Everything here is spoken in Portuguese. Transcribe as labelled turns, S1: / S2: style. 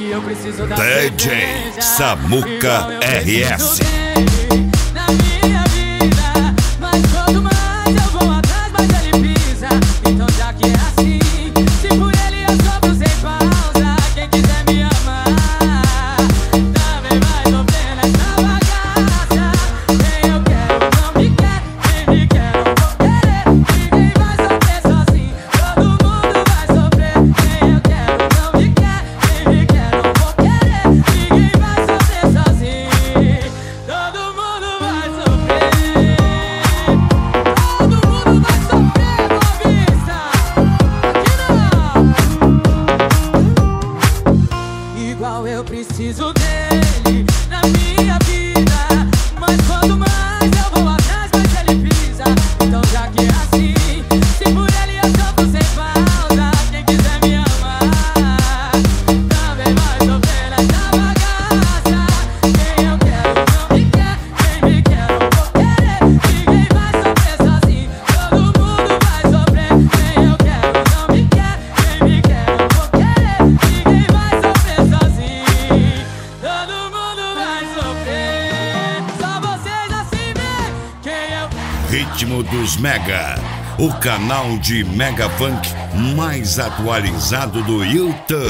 S1: DJ Samuca RS.
S2: preciso dele na minha vida.
S1: ritmo dos Mega, o canal de mega funk mais atualizado do YouTube.